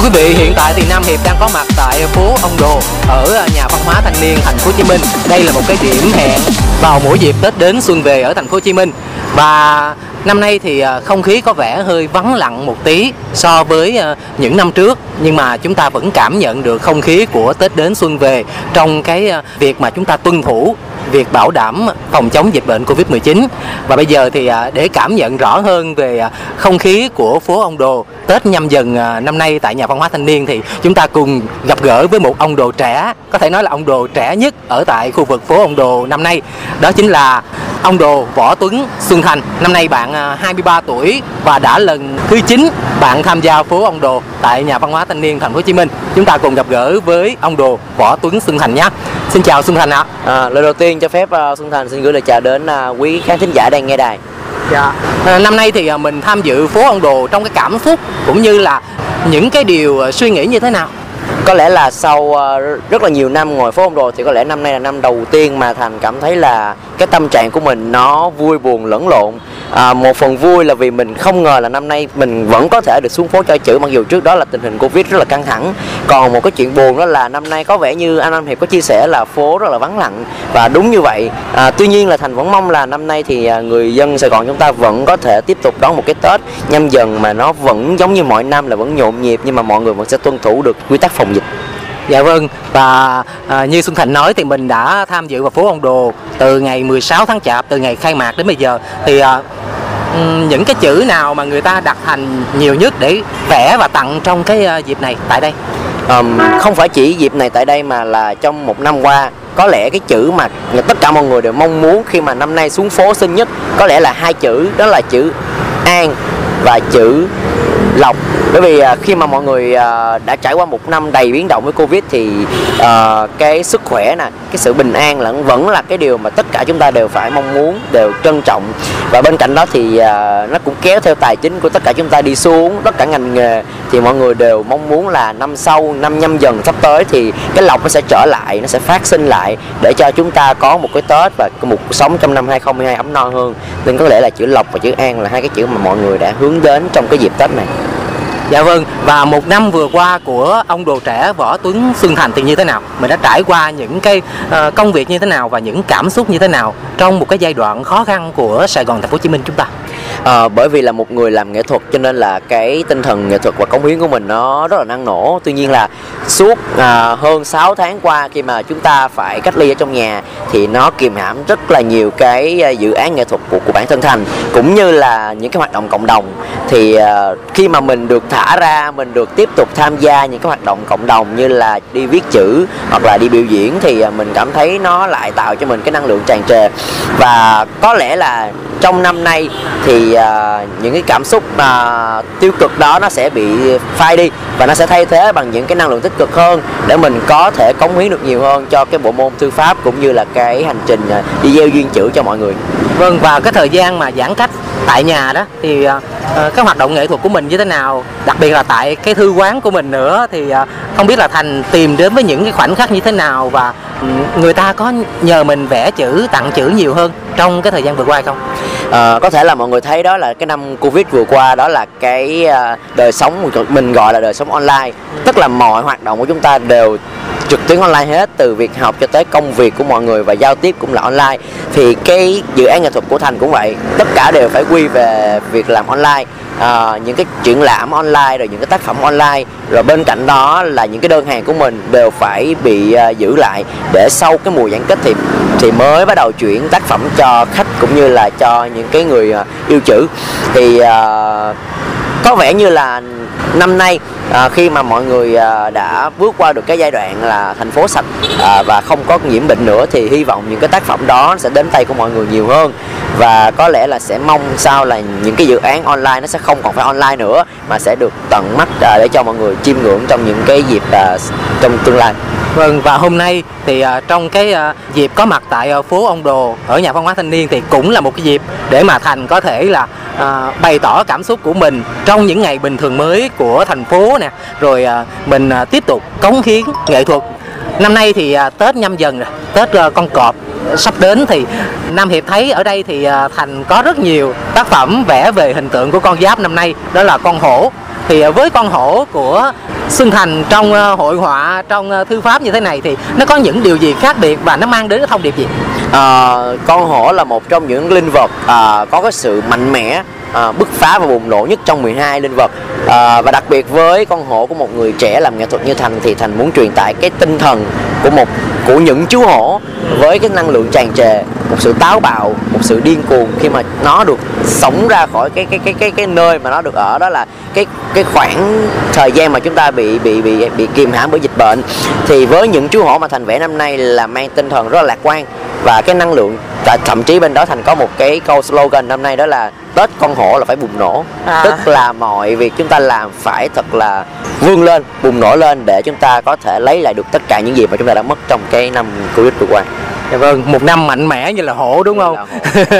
Thưa quý vị, hiện tại thì Nam Hiệp đang có mặt tại phố Ông Đồ ở à, nhà văn hóa thanh niên thành phố Hồ Chí Minh. Đây là một cái điểm hẹn vào mỗi dịp Tết đến xuân về ở thành phố Hồ Chí Minh. Và năm nay thì à, không khí có vẻ hơi vắng lặng một tí so với à, những năm trước nhưng mà chúng ta vẫn cảm nhận được không khí của Tết đến xuân về trong cái việc mà chúng ta tuân thủ việc bảo đảm phòng chống dịch bệnh Covid-19 và bây giờ thì à, để cảm nhận rõ hơn về à, không khí của phố ông Đồ Tết nhâm dần à, năm nay tại nhà văn hóa thanh niên thì chúng ta cùng gặp gỡ với một ông đồ trẻ có thể nói là ông đồ trẻ nhất ở tại khu vực phố ông Đồ năm nay. Đó chính là ông đồ Võ Tuấn Xuân Thành. Năm nay bạn 23 tuổi và đã lần thứ 9 bạn tham gia phố ông đồ tại nhà văn hóa thanh niên thành phố Hồ Chí Minh. Chúng ta cùng gặp gỡ với ông đồ Võ Tuấn Xuân Thành nhé. Xin chào Xuân Thành ạ. À, lời đầu tiên cho phép uh, Xuân Thành xin gửi lời chào đến uh, quý khán thính giả đang nghe đài. Dạ. À, năm nay thì mình tham dự phố ông đồ trong cái cảm xúc cũng như là những cái điều suy nghĩ như thế nào có lẽ là sau uh, rất là nhiều năm ngồi phố ông đồ thì có lẽ năm nay là năm đầu tiên mà Thành cảm thấy là cái tâm trạng của mình nó vui buồn lẫn lộn. À, một phần vui là vì mình không ngờ là năm nay mình vẫn có thể được xuống phố chơi chữ mặc dù trước đó là tình hình Covid rất là căng thẳng. Còn một cái chuyện buồn đó là năm nay có vẻ như anh Anh Hiệp có chia sẻ là phố rất là vắng lặng và đúng như vậy. À, tuy nhiên là Thành vẫn mong là năm nay thì à, người dân Sài Gòn chúng ta vẫn có thể tiếp tục đón một cái Tết nhâm dần mà nó vẫn giống như mọi năm là vẫn nhộn nhịp nhưng mà mọi người vẫn sẽ tuân thủ được quy tắc phòng dịch. Dạ vâng và à, như Xuân Thành nói thì mình đã tham dự vào phố ông đồ từ ngày 16 tháng Chạp từ ngày khai mạc đến bây giờ. Thì à, những cái chữ nào mà người ta đặt thành nhiều nhất để vẽ và tặng trong cái à, dịp này tại đây? Ờm, không phải chỉ dịp này tại đây mà là trong một năm qua có lẽ cái chữ mà tất cả mọi người đều mong muốn khi mà năm nay xuống phố xinh nhất có lẽ là hai chữ đó là chữ an và chữ lộc bởi vì à, khi mà mọi người à, đã trải qua một năm đầy biến động với covid thì à, cái sức khỏe nè, cái sự bình an lẫn vẫn là cái điều mà tất cả chúng ta đều phải mong muốn, đều trân trọng. Và bên cạnh đó thì nó cũng kéo theo tài chính của tất cả chúng ta đi xuống, tất cả ngành nghề. Thì mọi người đều mong muốn là năm sau, năm nhâm dần sắp tới thì cái lọc nó sẽ trở lại, nó sẽ phát sinh lại để cho chúng ta có một cái tết và một cuộc sống trong năm 2022 ấm no hơn. Nên có lẽ là chữ lộc và chữ an là hai cái chữ mà mọi người đã hướng đến trong cái dịp tết này. Dạ vâng và một năm vừa qua của ông đồ trẻ Võ Tuấn Xuân Thành thì như thế nào? Mình đã trải qua những cái ờ, công việc như thế nào và những cảm xúc như thế nào trong một cái giai đoạn khó khăn của Sài Gòn, thành phố Hồ Chí Minh chúng ta? À, bởi vì là một người làm nghệ thuật cho nên là cái tinh thần nghệ thuật và cống hiến của mình nó rất là năng nổ. Tuy nhiên là suốt à, hơn 6 tháng qua khi mà chúng ta phải cách ly ở trong nhà thì nó kìm hãm rất là nhiều cái à, dự án nghệ thuật của, của bản thân thành. Cũng như là những cái hoạt động cộng đồng. Thì à, khi mà mình được thả ra mình được tiếp tục tham gia những cái hoạt động cộng đồng như là đi viết chữ hoặc là đi biểu diễn thì à, mình cảm thấy nó lại tạo cho mình cái năng lượng tràn trề. Và có lẽ là trong năm nay thì à, những cái cảm xúc mà tiêu cực đó nó sẽ bị phai đi và nó sẽ thay thế bằng những cái năng lượng tích cực hơn để mình có thể cống hiến được nhiều hơn cho cái bộ môn thư pháp cũng như là cái hành trình à, đi gieo duyên chữ cho mọi người. Vâng và cái thời gian mà giãn cách tại nhà đó thì ờ, ờ, uh, các hoạt động nghệ thuật của mình như thế nào đặc biệt là tại cái thư quán của mình nữa thì uh, không biết là thành tìm đến với những cái khoảnh khắc như thế nào và ừ, người ta có nhờ mình vẽ chữ tặng chữ nhiều hơn trong cái thời gian vừa qua hay không? Ờ, có thể là mọi người thấy đó là cái năm covid vừa qua đó là cái đời sống mình gọi là đời sống online. Tức là mọi hoạt động của chúng ta đều trực tuyến online hết từ việc học cho tới công việc của mọi người và giao tiếp cũng là online. Thì cái dự án nghệ thuật của thành cũng vậy tất cả đều phải quy về việc làm online. À, những cái triển lãm online rồi những cái tác phẩm online. Rồi bên cạnh đó là những cái đơn hàng của mình đều phải bị uh, giữ lại để sau cái mùa giãn cách thì thì mới bắt đầu chuyển tác phẩm cho khách cũng như là cho những cái người uh, yêu chữ. Thì uh, có vẻ như là năm nay à, khi mà mọi người à, đã bước qua được cái giai đoạn là thành phố sạch à, và không có nhiễm bệnh nữa thì hy vọng những cái tác phẩm đó sẽ đến tay của mọi người nhiều hơn và có lẽ là sẽ mong sao là những cái dự án online nó sẽ không còn phải online nữa mà sẽ được tận mắt à, để cho mọi người chiêm ngưỡng trong những cái dịp à, trong tương lai. Vâng và hôm nay thì uh, trong cái uh, dịp có mặt tại uh, phố ông Đồ ở nhà văn hóa thanh niên thì cũng là một cái dịp để mà Thành có thể là uh, bày tỏ cảm xúc của mình trong những ngày bình thường mới của thành phố nè. Rồi uh, mình uh, tiếp tục cống hiến nghệ thuật. Năm nay thì uh, Tết nhâm dần rồi Tết uh, con cọp sắp đến thì Nam Hiệp thấy ở đây thì à, Thành có rất nhiều tác phẩm vẽ về hình tượng của con giáp năm nay đó là con hổ thì à, với con hổ của Xuân Thành trong à, hội họa trong thư pháp như thế này thì nó có những điều gì khác biệt và nó mang đến cái thông điệp gì? À, con hổ là một trong những linh vật à, có cái sự mạnh mẽ à, bứt phá và bùng nổ nhất trong 12 linh vật à, và đặc biệt với con hổ của một người trẻ làm nghệ thuật như thành thì thành muốn truyền tải cái tinh thần của một, của những chú hổ với cái năng lượng tràn trề, một sự táo bạo, một sự điên cuồng khi mà nó được sống ra khỏi cái cái cái cái cái nơi mà nó được ở, đó là cái cái khoảng thời gian mà chúng ta bị bị bị bị kìm hãm bởi dịch bệnh. Thì với những chú hổ mà thành vẽ năm nay là mang tinh thần rất là lạc quan và cái năng lượng thậm chí bên đó thành có một cái câu slogan năm nay đó là tết con hổ là phải bùng nổ. À. tức là mọi việc chúng ta làm phải thật là vươn lên bùng nổ lên để chúng ta có thể lấy lại được tất cả những gì mà chúng ta đã mất trong cái năm covid vừa qua. Dạ vâng một năm mạnh mẽ như là hổ đúng không?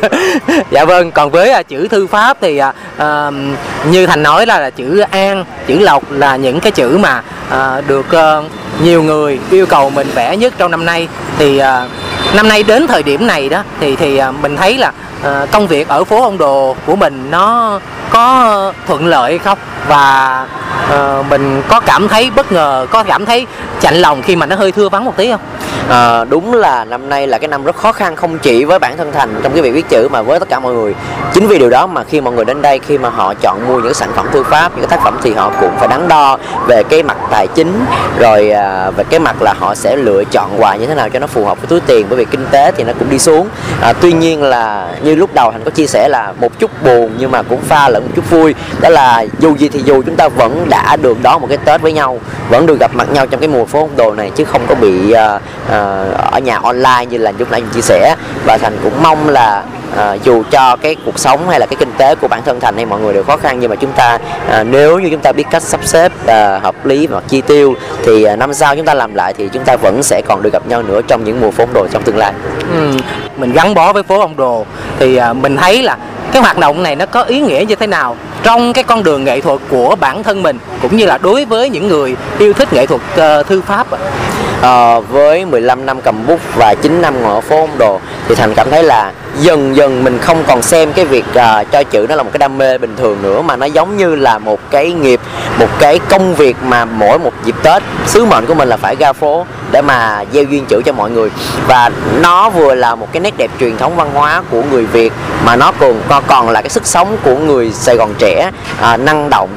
dạ vâng còn với à, chữ thư pháp thì à, à, như thành nói là, là chữ an chữ lộc là những cái chữ mà à, được à, nhiều người yêu cầu mình vẽ nhất trong năm nay. Thì à, năm nay đến thời điểm này đó, thì thì à, mình thấy là à, công việc ở phố ông đồ của mình nó có thuận lợi không? Và uh, mình có cảm thấy bất ngờ có cảm thấy chạnh lòng khi mà nó hơi thưa vắng một tí không? À, đúng là năm nay là cái năm rất khó khăn không chỉ với bản thân thành trong cái việc viết chữ mà với tất cả mọi người. Chính vì điều đó mà khi mọi người đến đây khi mà họ chọn mua những sản phẩm thư pháp những cái tác phẩm thì họ cũng phải đắn đo về cái mặt tài chính rồi à, về cái mặt là họ sẽ lựa chọn quà như thế nào cho nó phù hợp với túi tiền bởi vì kinh tế thì nó cũng đi xuống. À, tuy nhiên là như lúc đầu thành có chia sẻ là một chút buồn nhưng mà cũng pha lẫn một chút vui. Đó là dù gì thì dù chúng ta vẫn đã được đón một cái tết với nhau vẫn được gặp mặt nhau trong cái mùa phố đồ này chứ không có bị uh, uh, ở nhà online như là lúc nãy chia sẻ. Và thành cũng mong là à, dù cho cái cuộc sống hay là cái kinh tế của bản thân thành hay mọi người đều khó khăn nhưng mà chúng ta à, nếu như chúng ta biết cách sắp xếp à, hợp lý và chi tiêu thì à, năm sau chúng ta làm lại thì chúng ta vẫn sẽ còn được gặp nhau nữa trong những mùa phố ông đồ trong tương lai. Ừ, mình gắn bó với phố ông đồ thì à, mình thấy là cái hoạt động này nó có ý nghĩa như thế nào? Trong cái con đường nghệ thuật của bản thân mình cũng như là đối với những người yêu thích nghệ thuật uh, thư pháp à, với 15 năm cầm bút và 9 năm ngồi ở phố ông đồ thì thành cảm thấy là dần dần mình không còn xem cái việc à, cho chữ nó là một cái đam mê bình thường nữa mà nó giống như là một cái nghiệp một cái công việc mà mỗi một dịp tết sứ mệnh của mình là phải ra phố để mà gieo duyên chữ cho mọi người. Và nó vừa là một cái nét đẹp truyền thống văn hóa của người việt mà nó còn còn là cái sức sống của người sài gòn trẻ à, năng động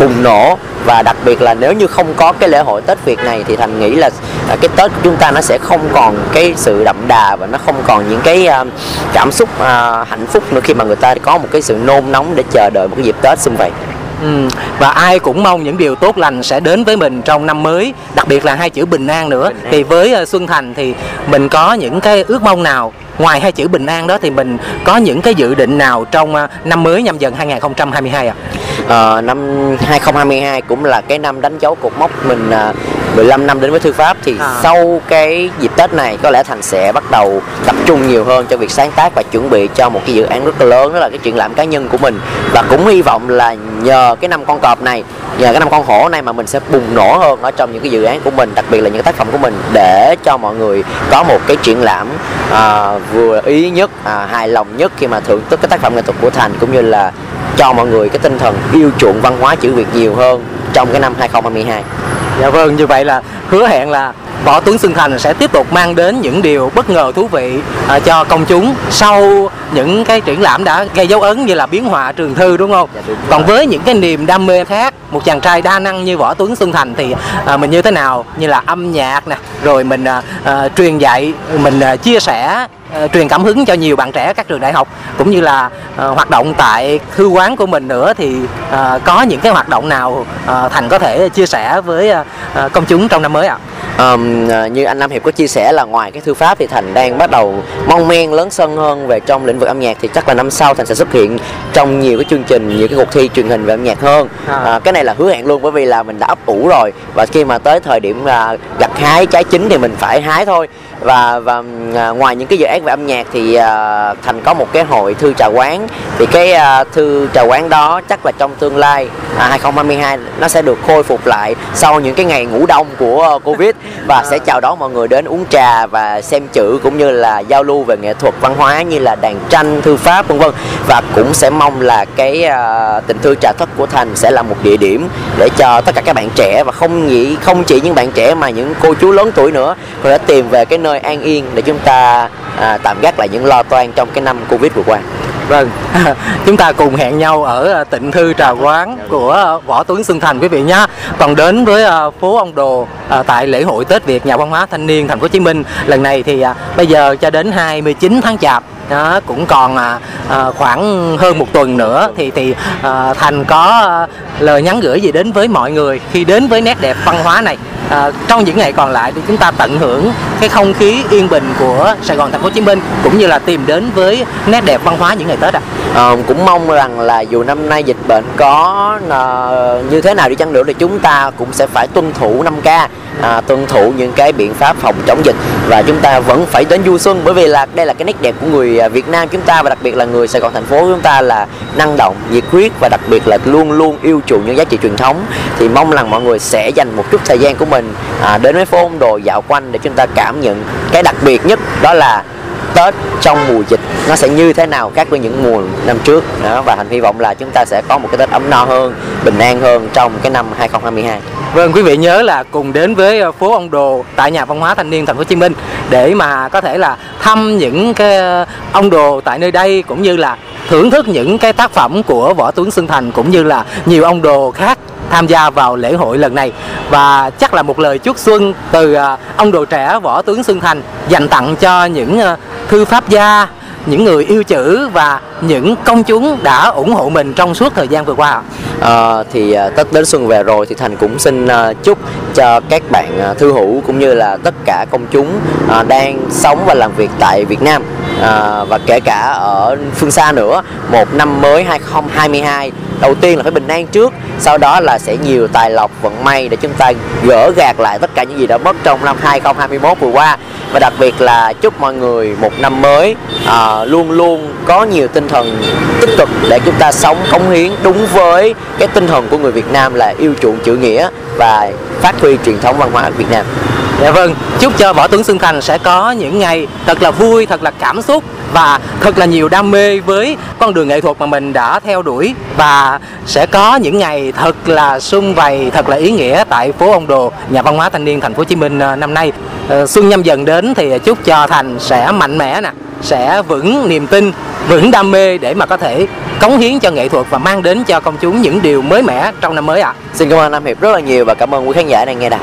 bùng nổ và đặc biệt là nếu như không có cái lễ hội Tết Việt này thì thành nghĩ là à, cái Tết của chúng ta nó sẽ không còn cái sự đậm đà và nó không còn những cái uh, cảm xúc uh, hạnh phúc nữa khi mà người ta có một cái sự nôn nóng để chờ đợi một cái dịp Tết xung vầy. Ừ, và ai cũng mong những điều tốt lành sẽ đến với mình trong năm mới đặc biệt là hai chữ bình an nữa bình an. thì với Xuân Thành thì mình có những cái ước mong nào ngoài hai chữ bình an đó thì mình có những cái dự định nào trong uh, năm mới nhâm dần 2022 ạ? À? Uh, năm 2022 cũng là cái năm đánh dấu cột mốc mình uh, 15 năm đến với thư pháp thì à. sau cái dịp Tết này có lẽ thành sẽ bắt đầu tập trung nhiều hơn cho việc sáng tác và chuẩn bị cho một cái dự án rất là lớn đó là cái triển lãm cá nhân của mình và cũng hy vọng là nhờ cái năm con cọp này nhờ cái năm con hổ này mà mình sẽ bùng nổ hơn ở trong những cái dự án của mình đặc biệt là những tác phẩm của mình để cho mọi người có một cái triển lãm à, vừa ý nhất à, hài lòng nhất khi mà thưởng thức cái tác phẩm nghệ thuật của thành cũng như là cho mọi người cái tinh thần yêu chuộng văn hóa chữ Việt nhiều hơn trong cái năm 2022. Dạ vâng, như vậy là hứa hẹn là Võ Tuấn Xuân Thành sẽ tiếp tục mang đến những điều bất ngờ thú vị uh, cho công chúng sau những cái triển lãm đã gây dấu ấn như là biến họa trường thư đúng không? Dạ, Còn với những cái niềm đam mê khác, một chàng trai đa năng như Võ Tuấn Xuân Thành thì uh, mình như thế nào? Như là âm nhạc nè, rồi mình uh, uh, truyền dạy, mình uh, chia sẻ uh, truyền cảm hứng cho nhiều bạn trẻ các trường đại học cũng như là uh, hoạt động tại thư quán của mình nữa thì uh, có những cái hoạt động nào uh, thành có thể chia sẻ với uh, công chúng trong năm mới ạ? À? um, như anh Nam Hiệp có chia sẻ là ngoài cái thư pháp thì Thành đang bắt đầu mong men lớn sân hơn về trong lĩnh vực âm nhạc thì chắc là năm sau Thành sẽ xuất hiện trong nhiều cái chương trình nhiều cái cuộc thi truyền hình về âm nhạc hơn à. À, cái này là hứa hẹn luôn bởi vì là mình đã ấp ủ rồi và khi mà tới thời điểm uh, gặt hái trái chính thì mình phải hái thôi. Và và à, ngoài những cái dự án về âm nhạc thì uh, thành có một cái hội thư trà quán. Thì cái uh, thư trà quán đó chắc là trong tương lai uh, 2022 nó sẽ được khôi phục lại sau những cái ngày ngủ đông của ờ, covid. Và sẽ chào đón mọi người đến uống trà và xem chữ cũng như là giao lưu về nghệ thuật văn hóa như là đàn tranh thư pháp vân vân. Và cũng sẽ mong là cái uh, tình thư trà thất của thành sẽ là một địa điểm để cho tất cả các bạn trẻ và không nghĩ không chỉ những bạn trẻ mà những cô chú lớn tuổi nữa. Có đã tìm về cái nơi an yên để chúng ta à, tạm gác lại những lo toan trong cái năm covid vừa qua. Vâng, chúng ta cùng hẹn nhau ở à, tịnh thư trà quán của à, Võ Tuấn Xuân Thành quý vị nhé. Còn đến với à, phố ông Đồ tại lễ hội Tết Việt Nhà văn hóa thanh niên Thành phố Hồ Chí Minh. Lần này thì bây giờ cho đến 29 tháng Chạp đó, cũng còn à, à, khoảng hơn một tuần nữa thì thì à, thành có à, lời nhắn gửi gì đến với mọi người khi đến với nét đẹp văn hóa này à, trong những ngày còn lại thì chúng ta tận hưởng cái không khí yên bình của Sài Gòn Thành phố Hồ Chí Minh cũng như là tìm đến với nét đẹp văn hóa những ngày Tết ạ. À. À, cũng mong rằng là dù năm nay dịch bệnh có à, như thế nào đi chăng nữa thì chúng ta cũng sẽ phải tuân thủ 5K à, tuân thủ những cái biện pháp phòng chống dịch. Và chúng ta vẫn phải đến du xuân bởi vì là đây là cái nét đẹp của người à, Việt Nam chúng ta và đặc biệt là người Sài Gòn thành phố chúng ta là năng động nhiệt huyết và đặc biệt là luôn luôn yêu chuộng những giá trị truyền thống. Thì mong rằng mọi người sẽ dành một chút thời gian của mình à, đến với phố ông đồ dạo quanh để chúng ta cảm nhận cái đặc biệt nhất đó là Tết trong mùa dịch nó sẽ như thế nào khác với những mùa năm trước. Đó và thành hy vọng là chúng ta sẽ có một cái Tết ấm no hơn, bình an hơn trong cái năm 2022. Vâng, quý vị nhớ là cùng đến với ờ, phố ông Đồ tại nhà văn hóa thanh niên Thành phố Hồ Chí Minh để mà có thể là thăm những cái ờ, ông đồ tại nơi đây cũng như là thưởng thức những cái tác phẩm của Võ Tuấn Xuân Thành cũng như là nhiều ông đồ khác tham gia vào lễ hội lần này. Và chắc là một lời chúc xuân từ ờ, ông đồ trẻ Võ tướng Xuân Thành dành tặng cho những thư pháp gia những người yêu chữ và những công chúng đã ủng hộ mình trong suốt thời gian vừa qua à, thì ờ, tất tết đến xuân về rồi thì thành cũng xin ờ, chúc cho các bạn thư hữu cũng như là tất cả công chúng đang sống và làm việc tại Việt Nam. À, và kể cả ở phương xa nữa một năm mới 2022 đầu tiên là phải bình an trước sau đó là sẽ nhiều tài lộc vận may để chúng ta gỡ gạt lại tất cả những gì đã mất trong năm 2021 vừa qua và đặc biệt là chúc mọi người một năm mới à, luôn luôn có nhiều tinh thần tích cực để chúng ta sống cống hiến đúng với cái tinh thần của người Việt Nam là yêu chuộng chữ nghĩa và phát huy truyền thống văn hóa Việt Nam. Dạ vâng, chúc cho Võ Tuấn Xuân Thành sẽ có những ngày thật là vui, thật là cảm xúc và thật là nhiều đam mê với con đường nghệ thuật mà mình đã theo đuổi và sẽ có những ngày thật là sung vầy, thật là ý nghĩa tại phố Ông Đồ, nhà văn hóa thanh niên Thành phố Hồ Chí Minh ờ, năm nay. Ờ, xuân nhâm dần đến thì chúc cho Thành sẽ mạnh mẽ nè, sẽ vững niềm tin, vững đam mê để mà có thể cống hiến cho nghệ thuật và mang đến cho công chúng những điều mới mẻ trong năm mới ạ. À. Xin cảm ơn Nam Hiệp rất là nhiều và cảm ơn quý khán giả đang nghe đài.